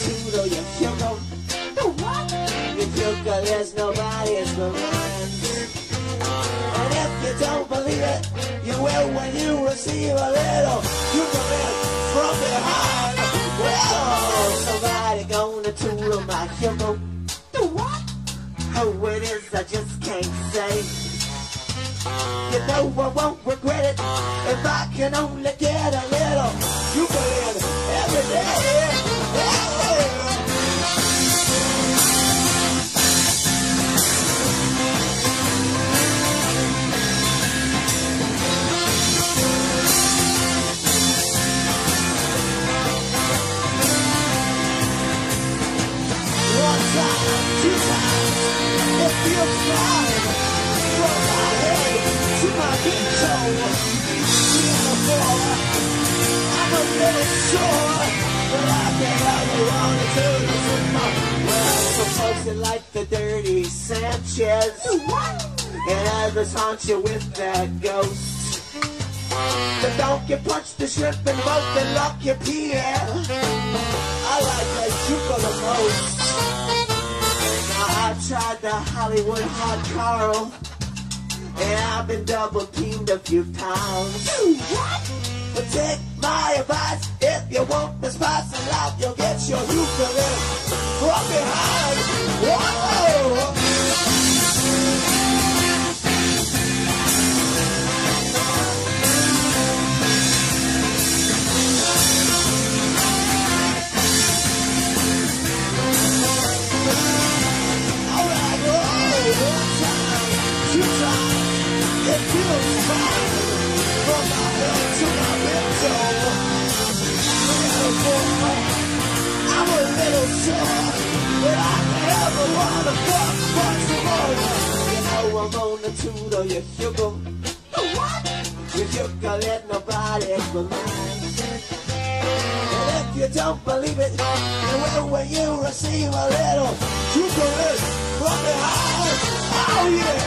tutor, you Hugo. You Hugo, there's nobody's mine. And if you don't believe it, you will when you receive a little Hugo from behind. Well, somebody gonna tutor my Hugo. The what? Who it is, I just can't say. You know I won't regret it if I can only get a little it feels fine. From my head to my big toe, in. I'm a little sore, but I can have wrong to the my Well, some folks that like the dirty Sanchez, and others haunt you with that ghost. The donkey punch the shrimp and boat the lucky pier. I like that Chupa the most. Tried the Hollywood hot Carl, and I've been double teamed a few times. But take my advice, if you want the spice of life, you'll get your ukulele from behind. You you you you you receive a little sugar from behind. Oh yeah!